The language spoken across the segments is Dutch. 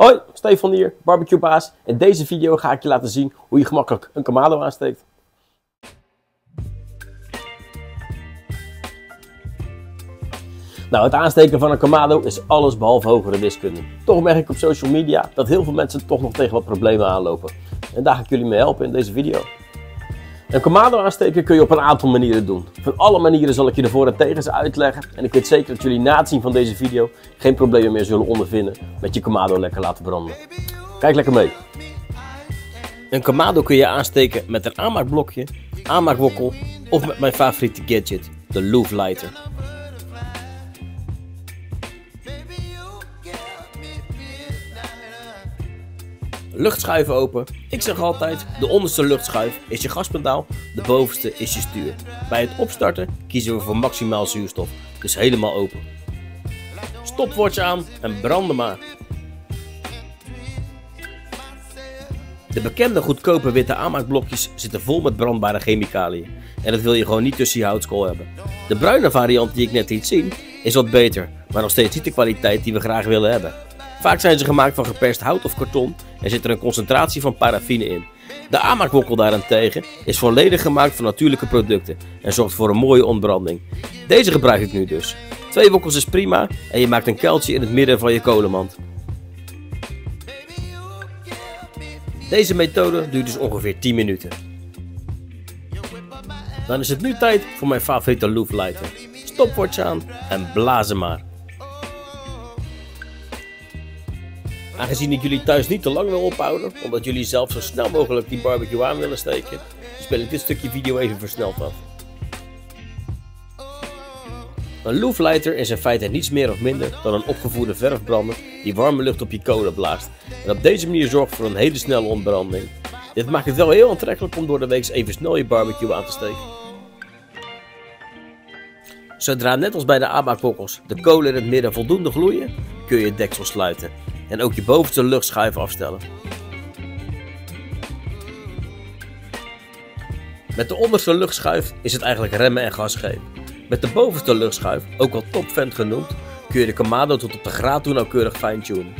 Hoi, Stefan hier, barbecue baas. In deze video ga ik je laten zien hoe je gemakkelijk een kamado aansteekt. Nou, het aansteken van een kamado is alles behalve hogere wiskunde. Toch merk ik op social media dat heel veel mensen toch nog tegen wat problemen aanlopen. En daar ga ik jullie mee helpen in deze video. Een kamado aansteken kun je op een aantal manieren doen. Van alle manieren zal ik je de voor en tegens uitleggen. En ik weet zeker dat jullie na het zien van deze video geen problemen meer zullen ondervinden met je kamado lekker laten branden. Kijk lekker mee. Een kamado kun je aansteken met een aanmaakblokje, aanmaakwokkel of met mijn favoriete gadget, de Louvre Lighter. Luchtschuiven open. Ik zeg altijd, de onderste luchtschuif is je gaspedaal, de bovenste is je stuur. Bij het opstarten kiezen we voor maximaal zuurstof, dus helemaal open. Stopwatch aan en branden maar. De bekende goedkope witte aanmaakblokjes zitten vol met brandbare chemicaliën. En dat wil je gewoon niet tussen je houtskool hebben. De bruine variant die ik net liet zien is wat beter, maar nog steeds niet de kwaliteit die we graag willen hebben. Vaak zijn ze gemaakt van geperst hout of karton en zit er een concentratie van paraffine in. De aanmaakwokkel daarentegen is volledig gemaakt van natuurlijke producten en zorgt voor een mooie ontbranding. Deze gebruik ik nu dus. Twee wokkels is prima en je maakt een kuiltje in het midden van je kolenmand. Deze methode duurt dus ongeveer 10 minuten. Dan is het nu tijd voor mijn favoriete looflighter. Stopwatch aan en blazen maar. Aangezien ik jullie thuis niet te lang wil ophouden, omdat jullie zelf zo snel mogelijk die barbecue aan willen steken, speel ik dit stukje video even versneld af. Een looflighter is in feite niets meer of minder dan een opgevoerde verfbrander die warme lucht op je kolen blaast en op deze manier zorgt voor een hele snelle ontbranding. Dit maakt het wel heel aantrekkelijk om door de week even snel je barbecue aan te steken. Zodra net als bij de abakokkels de kolen in het midden voldoende gloeien, kun je het deksel sluiten en ook je bovenste luchtschuif afstellen. Met de onderste luchtschuif is het eigenlijk remmen en gas geven. Met de bovenste luchtschuif, ook wel topvent genoemd, kun je de Kamado tot op de graad toe nauwkeurig fine-tunen.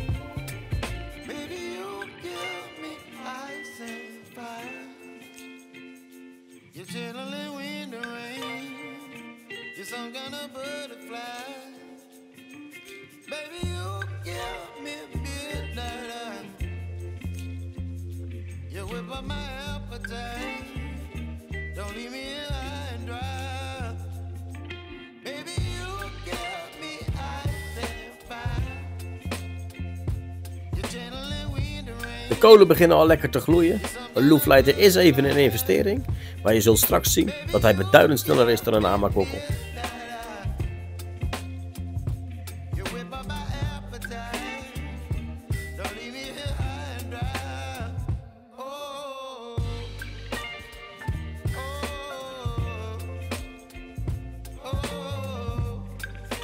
De kolen beginnen al lekker te gloeien. Een looflighter is even een investering, maar je zult straks zien dat hij beduidend sneller is dan een aanmaakwokkel.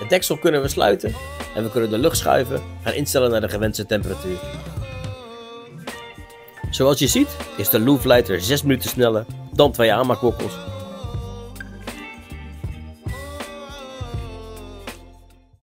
Het deksel kunnen we sluiten en we kunnen de luchtschuiven gaan instellen naar de gewenste temperatuur. Zoals je ziet is de looflighter 6 minuten sneller dan twee aanmaakwokkels